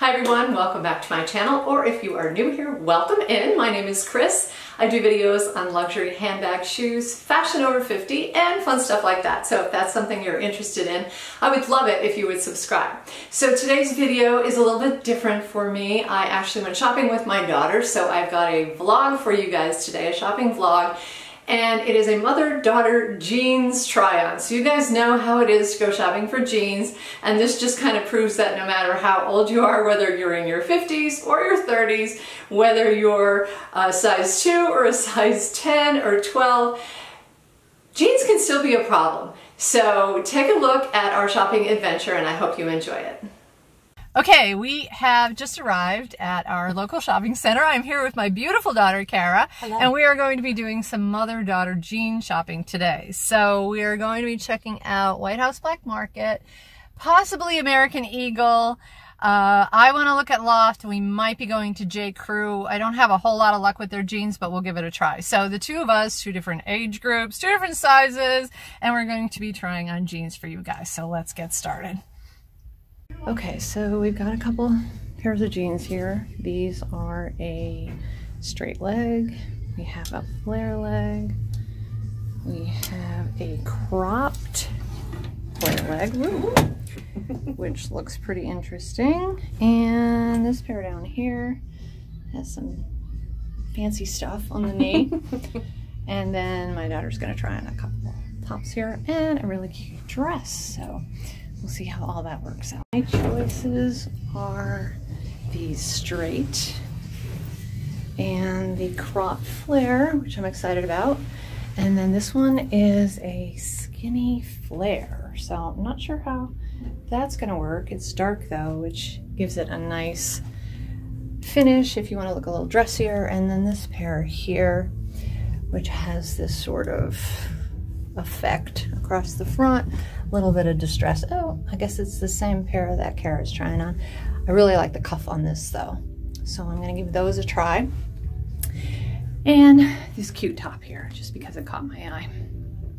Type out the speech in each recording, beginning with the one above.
Hi everyone, welcome back to my channel, or if you are new here, welcome in. My name is Chris. I do videos on luxury handbag shoes, fashion over 50, and fun stuff like that. So if that's something you're interested in, I would love it if you would subscribe. So today's video is a little bit different for me. I actually went shopping with my daughter, so I've got a vlog for you guys today, a shopping vlog and it is a mother-daughter jeans try-on. So you guys know how it is to go shopping for jeans, and this just kind of proves that no matter how old you are, whether you're in your 50s or your 30s, whether you're a size 2 or a size 10 or 12, jeans can still be a problem. So take a look at our shopping adventure and I hope you enjoy it. Okay, we have just arrived at our local shopping center. I'm here with my beautiful daughter, Kara, Hello. and we are going to be doing some mother-daughter jean shopping today. So we are going to be checking out White House Black Market, possibly American Eagle. Uh, I want to look at Loft. We might be going to J. Crew. I don't have a whole lot of luck with their jeans, but we'll give it a try. So the two of us, two different age groups, two different sizes, and we're going to be trying on jeans for you guys. So let's get started. Okay, so we've got a couple pairs of jeans here. These are a straight leg. We have a flare leg. We have a cropped flare leg, which looks pretty interesting. And this pair down here has some fancy stuff on the knee. and then my daughter's gonna try on a couple tops here and a really cute dress. So We'll see how all that works out. My choices are the straight and the crop flare, which I'm excited about. And then this one is a skinny flare. So I'm not sure how that's gonna work. It's dark though, which gives it a nice finish if you wanna look a little dressier. And then this pair here, which has this sort of effect across the front. Little bit of distress. Oh, I guess it's the same pair that Kara's trying on. I really like the cuff on this though. So I'm gonna give those a try. And this cute top here, just because it caught my eye.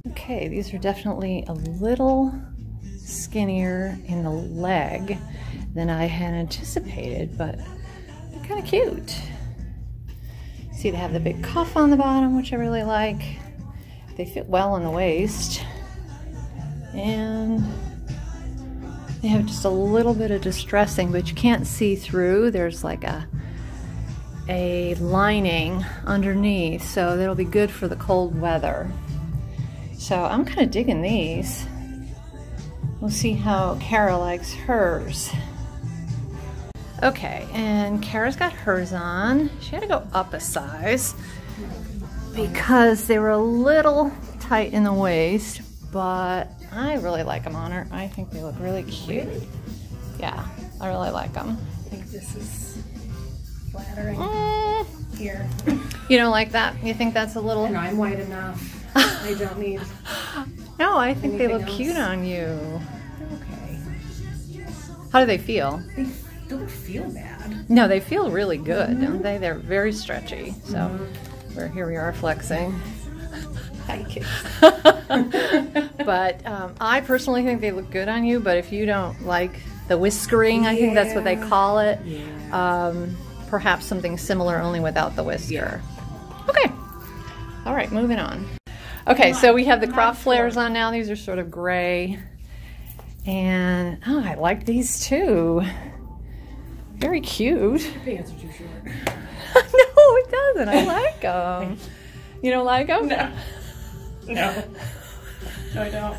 Okay, these are definitely a little skinnier in the leg than I had anticipated, but they're kind of cute. See, they have the big cuff on the bottom, which I really like. They fit well in the waist. And they have just a little bit of distressing, but you can't see through. There's like a a lining underneath, so that'll be good for the cold weather. So I'm kind of digging these. We'll see how Kara likes hers. Okay, and Kara's got hers on. She had to go up a size because they were a little tight in the waist, but I really like them on her. I think they look really cute. Yeah, I really like them. I think this is flattering. Mm. Here. You don't like that? You think that's a little... No, I'm white enough. I don't need... No, I think they look else. cute on you. Okay. How do they feel? They don't feel bad. No, they feel really good, mm -hmm. don't they? They're very stretchy. So. Mm -hmm. Here we are flexing. but um, I personally think they look good on you. But if you don't like the whiskering, yeah. I think that's what they call it. Yeah. Um, perhaps something similar, only without the whisker. Yeah. Okay. All right, moving on. Okay, so we have the crop flares on now. These are sort of gray. And oh, I like these too. Very cute. Pants are too short. no, it doesn't. I like them. You don't like them? No. No. No, I don't.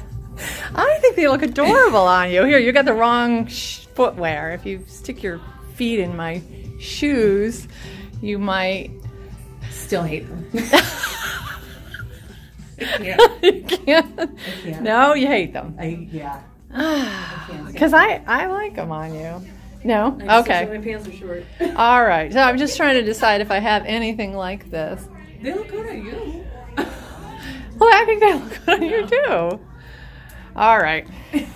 I think they look adorable on you. Here, you got the wrong footwear. If you stick your feet in my shoes, you might still hate them. yeah. you can't. I can't. No, you hate them. I, yeah. Because I, I, I like them on you. No? Okay. My pants are short. All right. So I'm just trying to decide if I have anything like this. They look good on you. Well, I think they look good on you too. All right.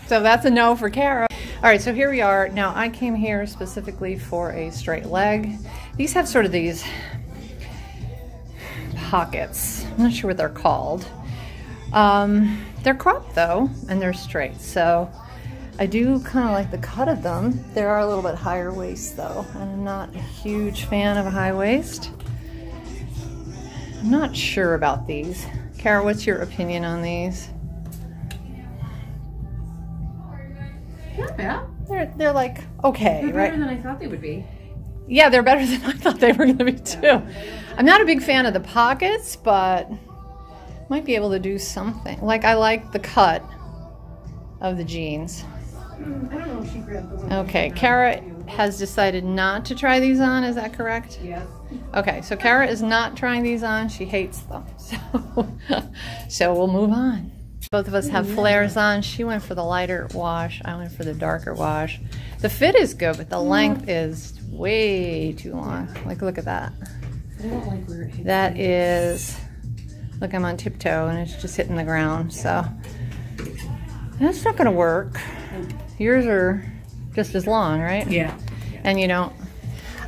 So that's a no for Kara. All right, so here we are. Now, I came here specifically for a straight leg. These have sort of these pockets. I'm not sure what they're called. Um, they're cropped though, and they're straight. So I do kind of like the cut of them. They are a little bit higher waist though, and I'm not a huge fan of a high waist. I'm not sure about these. Kara, what's your opinion on these? Not bad. They're they're like okay, They're right? better than I thought they would be. Yeah, they're better than I thought they were going to be too. I'm not a big fan of the pockets, but might be able to do something. Like I like the cut of the jeans. Mm, I don't know if she grabbed the one. Okay, Kara has decided not to try these on. Is that correct? Yes. Okay, so Kara is not trying these on. She hates them. So, so we'll move on. Both of us have flares on. She went for the lighter wash. I went for the darker wash. The fit is good, but the length is way too long. Like, look at that. I don't like where it hits. That is, look, I'm on tiptoe and it's just hitting the ground. So that's not going to work. Yours are just as long, right? Yeah. And you don't.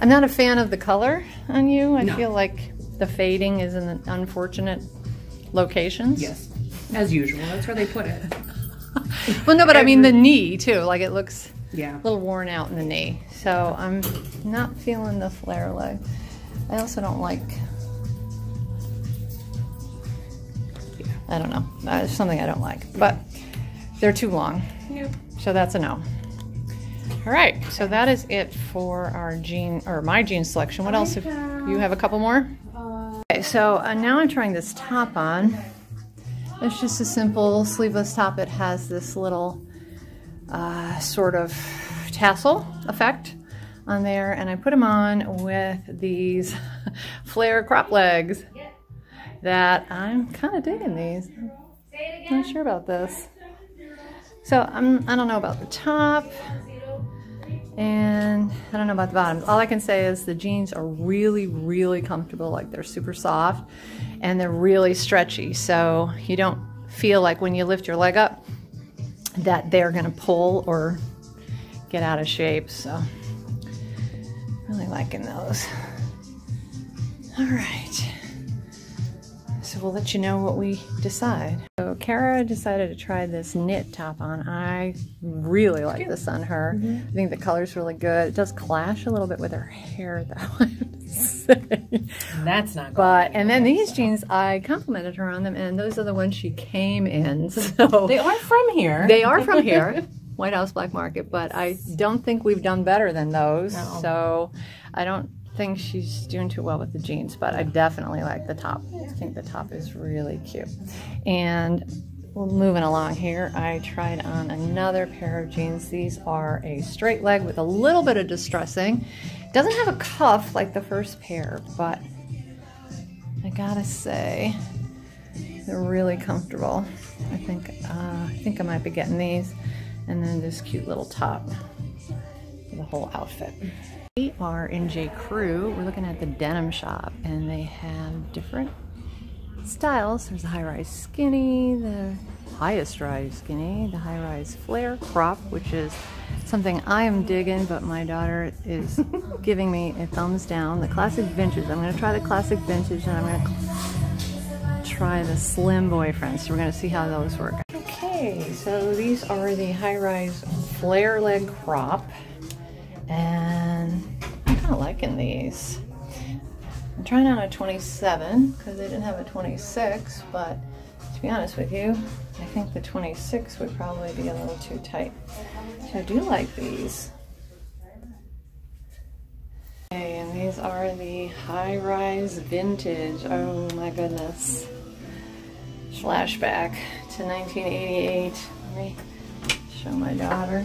I'm not a fan of the color on you. I No. feel like the fading is in the unfortunate locations. Yes. As usual. That's where they put it. Well, no, but I mean the knee too. Like it looks Yeah. a little worn out in the knee. So I'm not feeling the flare leg. I also don't like. I don't know. Uh, It's something I don't like, but they're too long. Yep. So that's a no. All right, so that is it for our jean or my jean selection. What else? Have, you have a couple more? Okay, so uh, now I'm trying this top on. It's just a simple sleeveless top. It has this little uh, sort of tassel effect on there, and I put them on with these flare crop legs that I'm kind of digging these. Not sure about this. So I'm, I don't know about the top and I don't know about the bottoms. All I can say is the jeans are really, really comfortable. Like they're super soft and they're really stretchy. So you don't feel like when you lift your leg up that they're gonna pull or get out of shape. So really liking those. All right. So we'll let you know what we decide. So Kara decided to try this knit top on. I really like this on her. Mm-hmm. I think the color's really good. It does clash a little bit with her hair though, I have to say. That's not good. But and then these jeans I complimented her on them and those are the ones she came in. So They are from here. they are from here, White House Black Market, but I don't think we've done better than those. No. So I don't think she's doing too well with the jeans, but I definitely like the top. I think the top is really cute. And moving along here, I tried on another pair of jeans. These are a straight leg with a little bit of distressing. Doesn't have a cuff like the first pair, but I gotta say, they're really comfortable. I think uh, I think I might be getting these, and then this cute little top for the whole outfit. We are in J. Crew. We're looking at the denim shop, and they have different styles. There's a high-rise skinny, the highest rise skinny, the high-rise flare crop, which is something I am digging, but my daughter is giving me a thumbs down. The classic vintage. I'm going to try the classic vintage, and I'm going to try the slim boyfriend. So we're going to see how those work. Okay, so these are the high-rise flare leg crop, and I'm kind of liking these. I'm trying on a 27 because they didn't have a 26, but to be honest with you, I think the 26 would probably be a little too tight. So I do like these. Okay, and these are the high-rise vintage. Oh my goodness. Flashback to 1988. Let me show my daughter.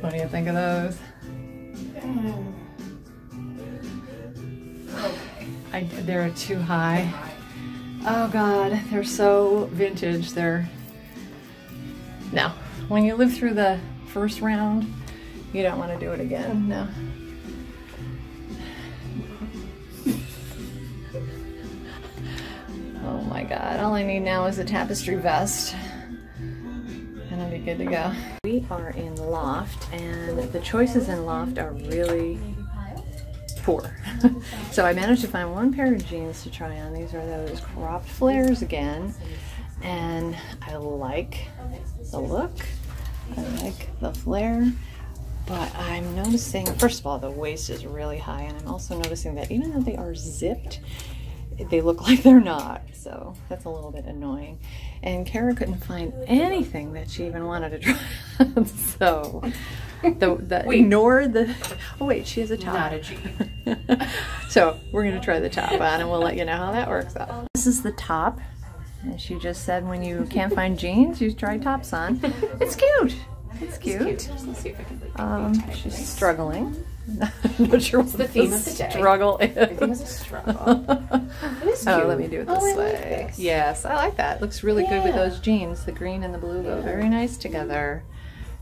What do you think of those? Mm. I, they're too high. Oh god, they're so vintage. They're no. When you live through the first round, you don't want to do it again. No. Oh my god, all I need now is a tapestry vest. And I'll be good to go. We are in Loft, and the choices in Loft are really poor. so I managed to find one pair of jeans to try on. These are those cropped flares again. and I like the look. I like the flare. But I'm noticing, first of all, the waist is really high, and I'm also noticing that even though they are zipped, they look like they're not. So that's a little bit annoying. And Kara couldn't find anything that she even wanted to try. on. so the, the ignore the. Oh wait, she has a top. Not a G. so we're gonna try the top on, and we'll let you know how that works out. This is the top. And she just said when you can't find jeans, you try tops on. It's cute. It's cute. Let's see if I can like, Um, she's struggling. I'm not sure what the theme of the day. struggle is. Everything is a struggle. It is Oh, let me do it Oh, this I like way. this. Yes, I like that. Looks really good with those jeans. The green and the blue go very nice together.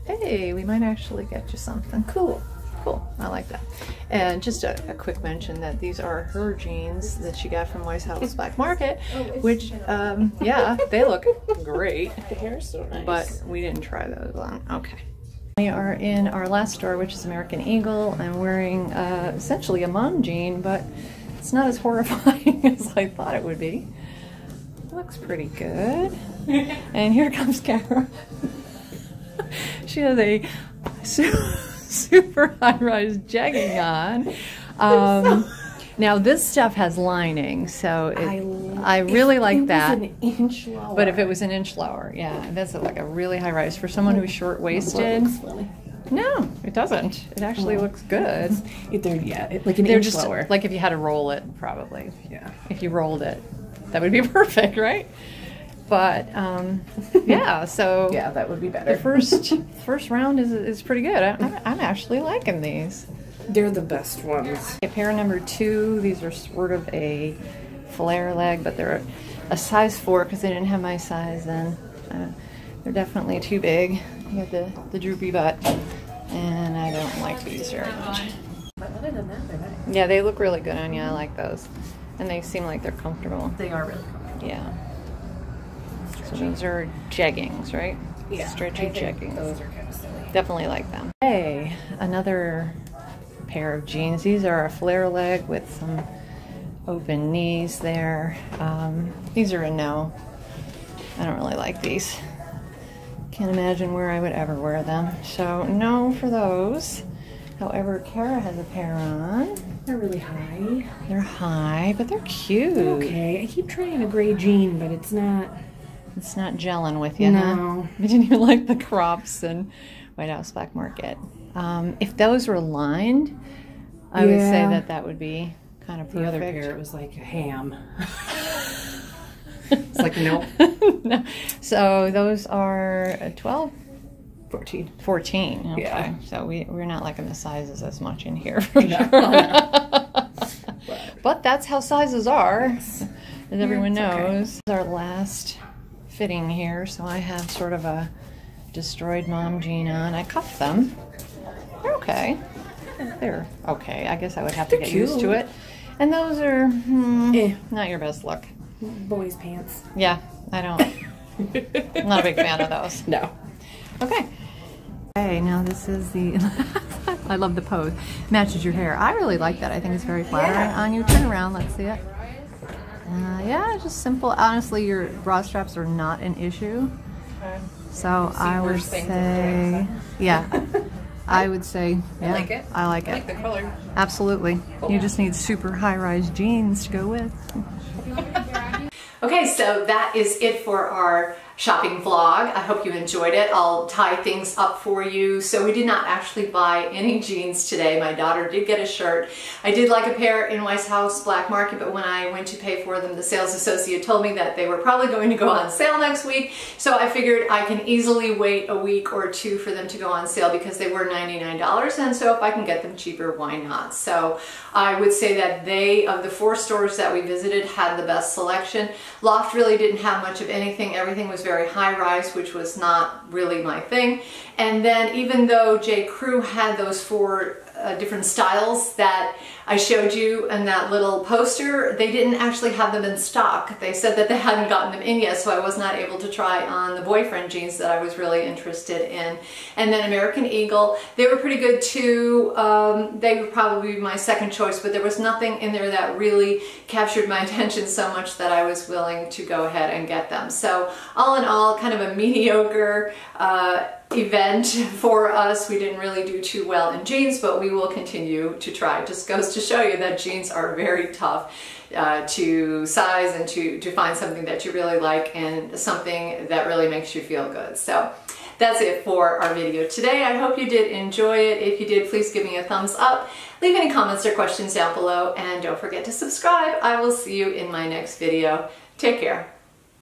Hey, we might actually get you something. Cool. Cool. I like that. And just a, a quick mention that these are her jeans that she got from White House Black Market, which, um, yeah, they look great, The hair is so nice. but we didn't try those on. Okay. We are in our last store, which is American Eagle. I'm wearing uh, essentially a mom jean, but it's not as horrifying as I thought it would be. Looks pretty good. and here comes Kara. she has a su- super high-rise jegging on. Um, now this stuff has lining, so it, I, really like it that. An inch lower. But if it was an inch lower, yeah, that's like a really high rise for someone who's short waisted. No, it doesn't. It actually looks good. If they're yeah, it, like an They're inch just lower. like if you had to roll it, probably. yeah. If you rolled it, that would be perfect, right? But um, yeah, so Yeah, that would be the better. first first round is is pretty good. I, I'm, I'm actually liking these. They're the best ones. Okay, pair number two. These are sort of a flare leg, but they're a size four because they didn't have my size then. Uh, they're definitely too big. You have the, the droopy butt, and I don't like these very much. But other than that, they're nice. Yeah, they look really good on you. I like those, and they seem like they're comfortable. They are really comfortable. Yeah. So these are jeggings, right? Stretchy I think jeggings. Those are kind of silly. Definitely like them. Hey, another pair of jeans. These are a flare leg with some open knees there. Um, these are a no. I don't really like these. Can't imagine where I would ever wear them. So no for those. However, Kara has a pair on. They're really high. They're high, but they're cute. Okay, I keep trying a gray jean, but it's not. It's not gelling with you. No. I didn't even like the crops and White House Black Market. Um, if those were lined, I would say that that would be kind of perfect. The other pair, it was like a ham. it's like nope. No. So those are uh, 12, 14. 14. Okay. Yeah. So we, we're not liking the sizes as much in here for No. sure. but that's how sizes are, as everyone okay. knows. This is our last fitting here. So I have sort of a destroyed mom jean on. I cuffed them. They're okay. They're okay. I guess I would have to They're get used to it. And those are hmm, Eh. not your best look. Boys' pants. Yeah, I don't. I'm not a big fan of those. No. Okay. Okay, now this is the. I love the pose. Matches your hair. I really like that. I think it's very flattering Yeah. on you. Turn around. Let's see it. Uh, yeah, just simple. Honestly, your bra straps are not an issue. So I would worse things in say, yeah, I would say, yeah, I like it. I like it. the color. Absolutely. You just need super high-rise jeans to go with. Okay, so that is it for our shopping vlog. I hope you enjoyed it. I'll tie things up for you. So we did not actually buy any jeans today. My daughter did get a shirt. I did like a pair in White House Black Market, but when I went to pay for them, the sales associate told me that they were probably going to go on sale next week. So I figured I can easily wait a week or two for them to go on sale because they were $99. And so if I can get them cheaper, why not? So I would say that they, of the four stores that we visited, had the best selection. Loft really didn't have much of anything. Everything was very high rise, which was not really my thing. And then even though J. Crew had those four uh, different styles that I showed you in that little poster, they didn't actually have them in stock. They said that they hadn't gotten them in yet, so I was not able to try on the boyfriend jeans that I was really interested in. And then American Eagle, they were pretty good too. Um, they would probably be my second choice, but there was nothing in there that really captured my attention so much that I was willing to go ahead and get them. So all in all, kind of a mediocre uh, event for us. We didn't really do too well in jeans, but we will continue to try. Just goes to show you that jeans are very tough uh, to size and to, to find something that you really like and something that really makes you feel good. So that's it for our video today. I hope you did enjoy it. If you did, please give me a thumbs up. Leave any comments or questions down below and don't forget to subscribe. I will see you in my next video. Take care.